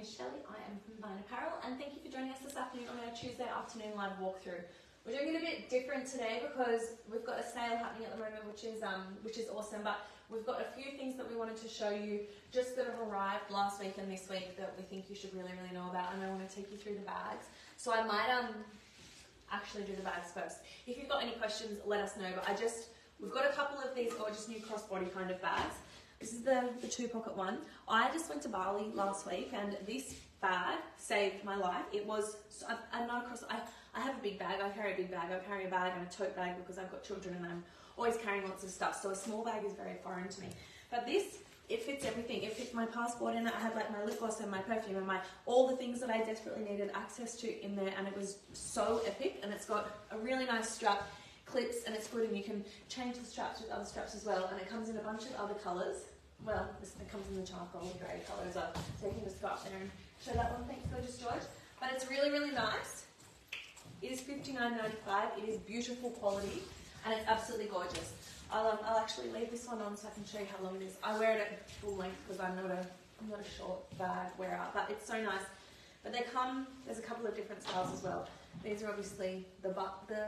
name is Shelley. I am from Vine Apparel, and thank you for joining us this afternoon on our Tuesday afternoon live walkthrough. We're doing it a bit different today because we've got a sale happening at the moment, which is um, which is awesome. But we've got a few things that we wanted to show you just that have arrived last week and this week that we think you should really, really know about, and I want to take you through the bags. So I might um actually do the bags first. If you've got any questions, let us know. But I just we've got a couple of these gorgeous new crossbody kind of bags. This is the, the two pocket one. I just went to Bali last week and this bag saved my life. It was, I'm not across, I, I have a big bag, I carry a big bag, I carry a bag and a tote bag because I've got children and I'm always carrying lots of stuff. So a small bag is very foreign to me. But this, it fits everything. It fits my passport in it. I had like my lip gloss and my perfume and my all the things that I desperately needed access to in there and it was so epic and it's got a really nice strap clips and it's good and you can change the straps with other straps as well and it comes in a bunch of other colours well, this comes in the charcoal grey colour as. So you can just go up there and show that one. Thanks, gorgeous George. But it's really, really nice. It is $59.95. It is beautiful quality and it's absolutely gorgeous. I'll, um, I'll actually leave this one on so I can show you how long it is. I wear it at full length because I'm not a I'm not a short bag wearer, but it's so nice. But they come. There's a couple of different styles as well. These are obviously the the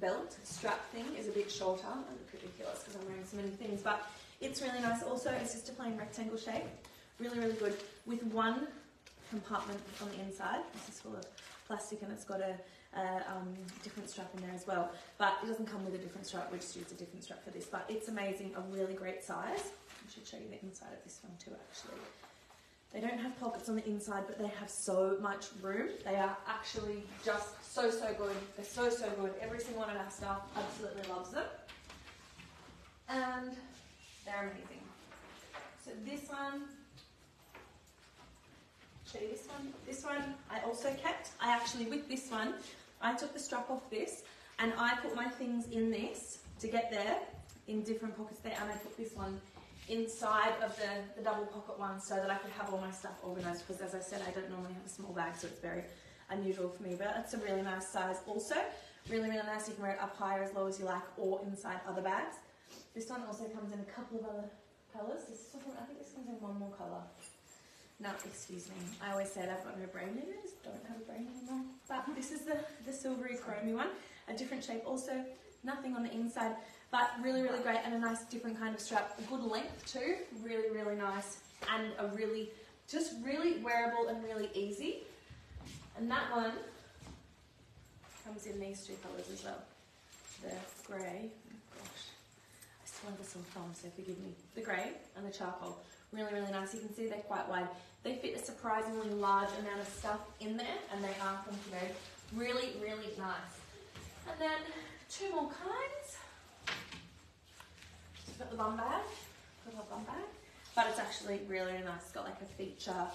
belt strap thing is a bit shorter. I look ridiculous because I'm wearing so many things, but it's really nice. Also, it's just a plain rectangle shape. Really, really good. With one compartment on the inside. This is full of plastic and it's got a, a um, different strap in there as well. But it doesn't come with a different strap. We just used a different strap for this. But it's amazing. A really great size. I should show you the inside of this one too, actually. They don't have pockets on the inside, but they have so much room. They are actually just so, so good. They're so, so good. Every single one of our staff absolutely loves them. And they're amazing. So this one, show you this one. This one I also kept. I actually, with this one, I took the strap off this and I put my things in this to get there in different pockets there and I put this one inside of the, the double pocket one so that I could have all my stuff organised because as I said I don't normally have a small bag so it's very unusual for me but it's a really nice size also really really nice you can wear it up higher as low as you like or inside other bags this one also comes in a couple of other colours. This one, I think this comes in one more colour. No, excuse me. I always said I've got no brain in it. Don't have a brain anymore. But this is the, the silvery chromy one. A different shape also. Nothing on the inside. But really, really great. And a nice different kind of strap. A good length too. Really, really nice. And a really, just really wearable and really easy. And that one comes in these two colours as well. The grey one of the some foam, so forgive me. The grey and the charcoal, really, really nice. You can see they're quite wide. They fit a surprisingly large amount of stuff in there, and they are from today. Really, really nice. And then two more kinds. Just got the bum bag, got a bum bag, but it's actually really, nice. It's got like a feature,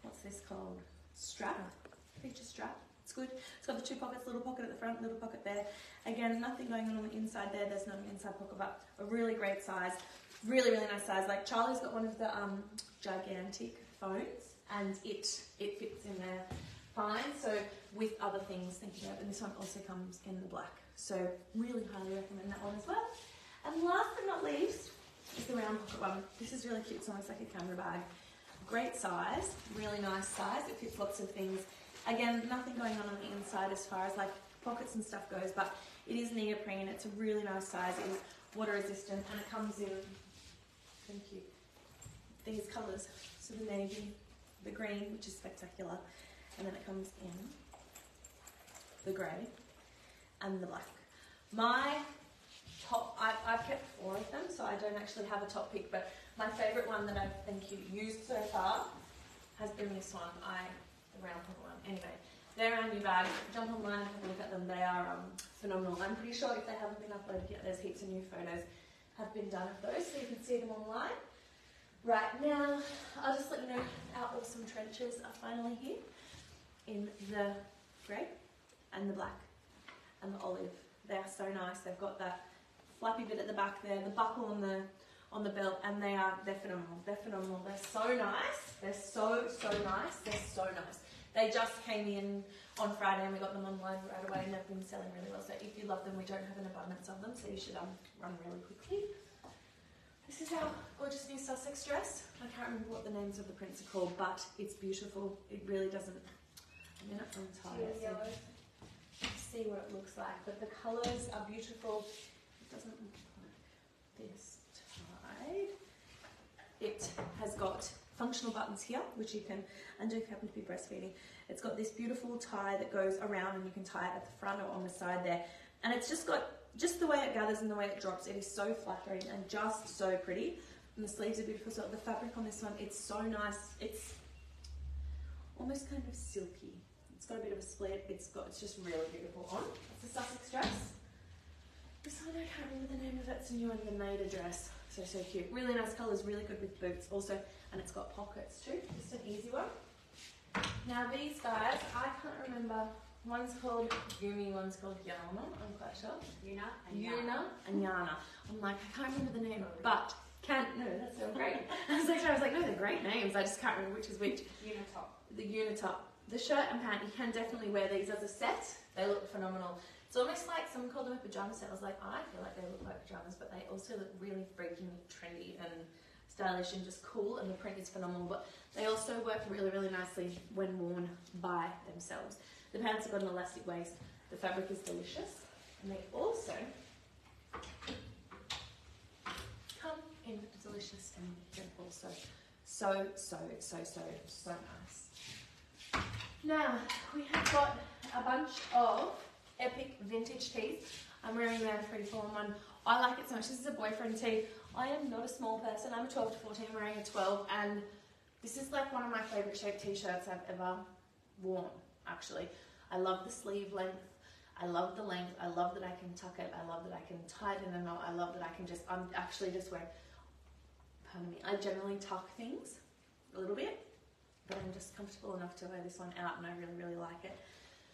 what's this called? Strap, good. It's got the two pockets, little pocket at the front, little pocket there. Again, nothing going on on the inside there. There's no inside pocket, but a really great size. Really, really nice size. Like Charlie's got one of the um, gigantic phones and it, it fits in there fine. So with other things, thinking about, and this one also comes in the black. So really highly recommend that one as well. And last but not least is the round pocket one. This is really cute. It's almost like a camera bag. Great size, really nice size. It fits lots of things. Again, nothing going on on the inside as far as like pockets and stuff goes, but it is neoprene. It's a really nice size. It is water resistant and it comes in, thank you, these colours. So the navy, the green, which is spectacular, and then it comes in the grey and the black. My top, I've, I've kept four of them, so I don't actually have a top pick, but my favourite one that I've, thank you, used so far has been this one. I round one. Anyway, they're our new bags. Jump online and have a look at them. They are um, phenomenal. I'm pretty sure if they haven't been uploaded yet, there's heaps of new photos have been done of those, so you can see them online. Right now, I'll just let you know our awesome trenches are finally here in the grey and the black and the olive. They are so nice. They've got that flappy bit at the back there, the buckle on the on the belt, and they are they're phenomenal. They're phenomenal. They're so nice. They're so so nice. They're so nice. They just came in on Friday and we got them online right away and they've been selling really well. So if you love them, we don't have an abundance of them, so you should um, run really quickly. This is our gorgeous new Sussex dress. I can't remember what the names of the prints are called, but it's beautiful. It really doesn't. I'm it untie Teal yellow. see what it looks like. But the colours are beautiful. It doesn't look like this tied. It has got functional buttons here, which you can undo if you happen to be breastfeeding. It's got this beautiful tie that goes around and you can tie it at the front or on the side there. And it's just got, just the way it gathers and the way it drops, it is so flattering and just so pretty. And the sleeves are beautiful. So the fabric on this one, it's so nice. It's almost kind of silky. It's got a bit of a split. It's got, it's just really beautiful on. It's a Sussex dress. This one, I can't remember the name of it. It's a new one, the Maida dress. So, so cute. Really nice colours, really good with boots also. And it's got pockets too, just an easy one. Now these guys, I can't remember. One's called Yumi, one's called Yana, I'm quite sure. Una and Yuna and Yana. I'm like, I can't remember the name, but can't, no, that's so great. I was like, I was like, no, they're great names. I just can't remember which is which. Unitop. The unitop. The shirt and pant, you can definitely wear these as a set. They look phenomenal. It's almost like someone called them a pajama set. I was like, I feel like they look like pajamas, but they also look really freaking trendy and stylish and just cool. And the print is phenomenal. But they also work really, really nicely when worn by themselves. The pants have got an elastic waist. The fabric is delicious. And they also come in delicious and they're also so, so, so, so, so nice. Now, we have got a bunch of epic vintage tees. I'm wearing their freeform one. I like it so much. This is a boyfriend tee. I am not a small person. I'm a 12 to 14, wearing a 12, and this is like one of my favourite shaped t-shirts I've ever worn, actually. I love the sleeve length. I love the length. I love that I can tuck it. I love that I can in a knot. I love that I can just, I'm actually just wearing, pardon me, I generally tuck things a little bit, but I'm just comfortable enough to wear this one out and I really, really like it.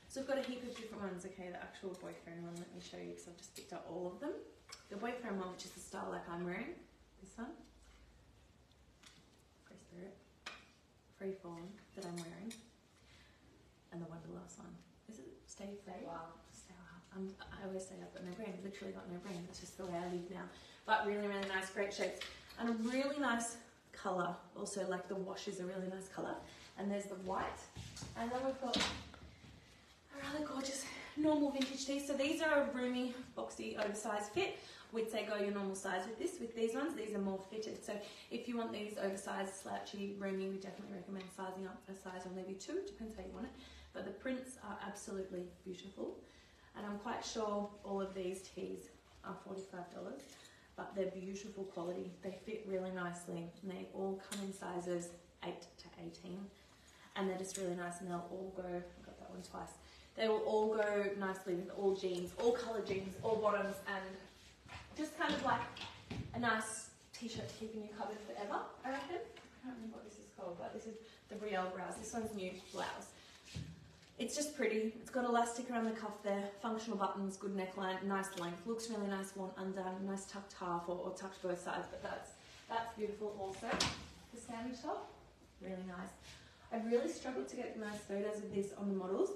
So I've got a heap of different ones. Okay, the actual boyfriend one, let me show you because I've just picked up all of them. The boyfriend one, which is the style like I'm wearing, this one. Free Spirit. Free Form that I'm wearing. And the Wanderlust one. Is it Stay Free? Wow. Stay Up. I'm, I always say I've got no brain. I've literally got no brain. That's just the way I live now. But really, really nice, great shapes. And a really nice colour. Also, like the wash is a really nice colour. And there's the white. And then we've got a rather gorgeous normal vintage tees. So these are a roomy, boxy, oversized fit. We'd say go your normal size with this. With these ones, these are more fitted. So if you want these oversized, slouchy, roomy, we definitely recommend sizing up a size or maybe two. Depends how you want it. But the prints are absolutely beautiful. And I'm quite sure all of these tees are $45 but they're beautiful quality. They fit really nicely and they all come in sizes 8 to 18 and they're just really nice and they'll all go, I got that one twice, they will all go nicely with all jeans, all coloured jeans, all bottoms and just kind of like a nice t-shirt to keep in your cupboard forever, I reckon. I can't remember what this is called, but this is the Brielle blouse. This one's new blouse. It's just pretty. It's got elastic around the cuff there, functional buttons, good neckline, nice length. Looks really nice worn undone, nice tucked half or, or tucked both sides, but that's that's beautiful also. The sandwich top, really nice. I've really struggled to get nice photos of this on the models.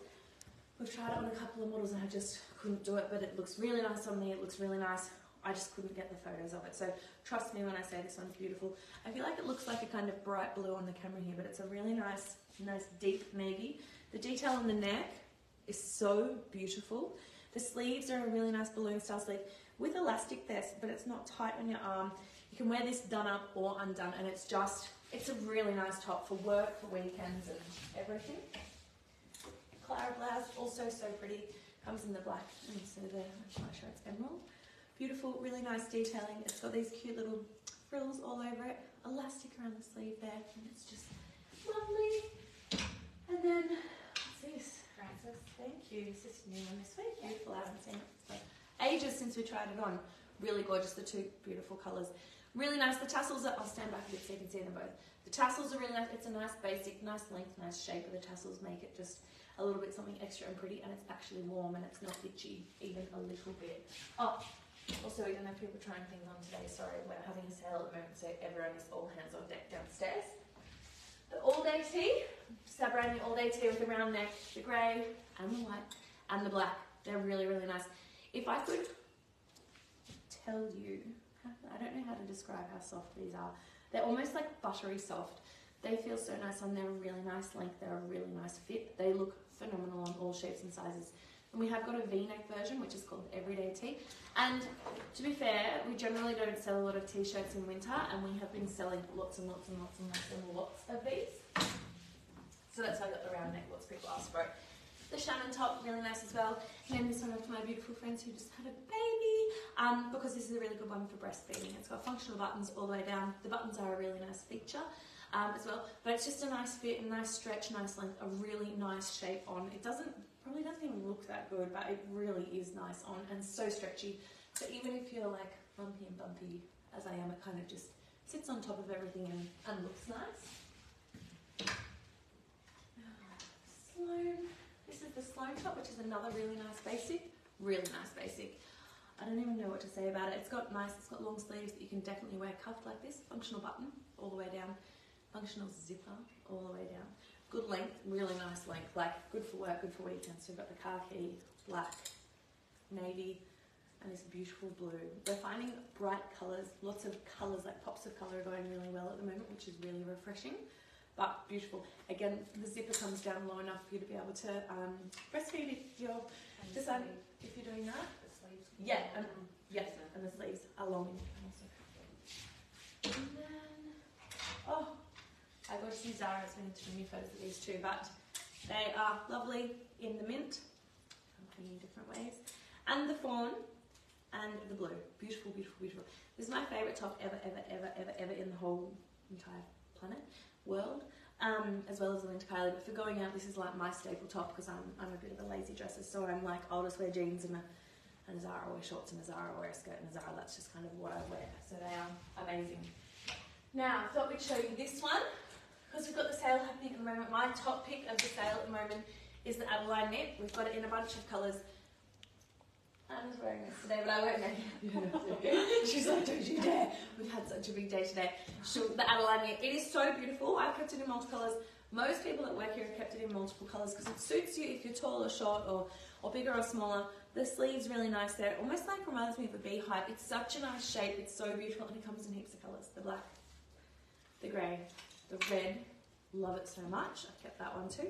We've tried it on a couple of models and I just couldn't do it, but it looks really nice on me. It looks really nice. I just couldn't get the photos of it. So trust me when I say this one's beautiful. I feel like it looks like a kind of bright blue on the camera here, but it's a really nice, nice deep navy. The detail on the neck is so beautiful. The sleeves are a really nice balloon style sleeve with elastic there, but it's not tight on your arm. You can wear this done up or undone, and it's just, it's a really nice top for work, for weekends, and everything. Clara blouse, also so pretty. Comes in the black and so the, I'm not sure it's emerald. Beautiful, really nice detailing. It's got these cute little frills all over it. Elastic around the sleeve there, and it's just lovely. And then, what's this? Francis. Thank you. This is new one this week. Beautiful. I haven't seen it for ages since we tried it on. Really gorgeous. The two beautiful colours. Really nice. The tassels are, I'll stand back a bit so you can see them both. The tassels are really nice. It's a nice basic, nice length, nice shape of the tassels make it just a little bit something extra and pretty and it's actually warm and it's not itchy even a little bit. Oh, also we don't have people trying things on today. Sorry, we're having a sale at the moment so everyone is all hands on deck downstairs. The all day tee, just our all day tee with the round neck, the grey and the white and the black. They're really, really nice. If I could tell you I don't know how to describe how soft these are. They're almost like buttery soft. They feel so nice on. They're a really nice length. They're a really nice fit. They look phenomenal on all shapes and sizes. And we have got a V-neck version, which is called Everyday Tee. And to be fair, we generally don't sell a lot of t-shirts in winter, and we have been selling lots and lots and lots and lots and lots of these. So that's why I got the round neck. Lots of people ask for it. The Shannon top, really nice as well. And then this one after my beautiful friends who just had a baby, um, because this is a really good one for breastfeeding. It's got functional buttons all the way down. The buttons are a really nice feature um, as well, but it's just a nice fit, a nice stretch, nice length, a really nice shape on. It doesn't probably doesn't even look that good, but it really is nice on and so stretchy. So even if you're like bumpy and bumpy as I am, it kind of just sits on top of everything and, and looks nice. Sloan. This is the Sloan top, which another really nice basic. Really nice basic. I don't even know what to say about it. It's got nice, it's got long sleeves that you can definitely wear cuffed like this. Functional button all the way down. Functional zipper all the way down. Good length, really nice length. Like good for work, good for weekends. So we've got the khaki, black, navy, and this beautiful blue. We're finding bright colours, lots of colours, like pops of colour are going really well at the moment, which is really refreshing. But beautiful. Again, the zipper comes down low enough for you to be able to um, breastfeed if you're deciding if you're doing that. Yeah, and, yeah, and the sleeves are long. And then, oh, I go to see Zara. It's been to me photos of these two, but they are lovely in the mint, in different ways, and the fawn and the blue. Beautiful, beautiful, beautiful. This is my favourite top ever, ever, ever, ever, ever in the whole entire planet, world, um, as well as the winter Kylie. But for going out, this is like my staple top because I'm, I'm a bit of a lazy dresser, so I'm like, I'll just wear jeans and a, and a Zara wear shorts and a Zara wear a skirt and a Zara. That's just kind of what I wear. So they are amazing. Now, I thought we'd show you this one because we've got the sale happening at the moment. My top pick of the sale at the moment is the Adeline knit. We've got it in a bunch of colours. I was wearing this today, but I won't know. She's like, don't you dare. We've had such a big day today. She, the Adeline. It is so beautiful. I've kept it in multicolours. Most people that work here have kept it in multiple colours because it suits you if you're tall or short or, or bigger or smaller. The sleeve's really nice there. It almost like reminds me of a beehive. It's such a nice shape. It's so beautiful and it comes in heaps of colours. The black, the grey, the red. Love it so much. I've kept that one too.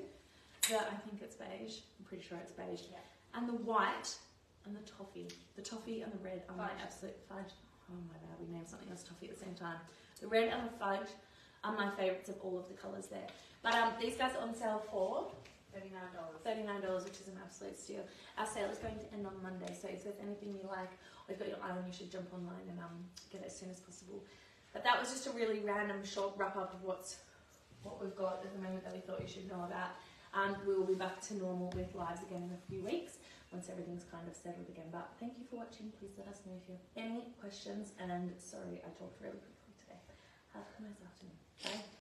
The, I think it's beige. I'm pretty sure it's beige. Yeah. And the white and the toffee. The toffee and the red are my absolute fudge. Oh my bad, we named something else toffee at the same time. The red and the fudge are my favourites of all of the colours there. But um, these guys are on sale for Thirty-nine dollars. $39, which is an absolute steal. Our sale is going to end on Monday, so if there's anything you like or you've got your eye on, you should jump online and um, get it as soon as possible. But that was just a really random short wrap up of what's what we've got at the moment that we thought you should know about. Um, we will be back to normal with lives again in a few weeks once everything's kind of settled again. But thank you for watching. Please let us know if you have any questions. And sorry, I talked really quickly today. Have a nice afternoon. Bye.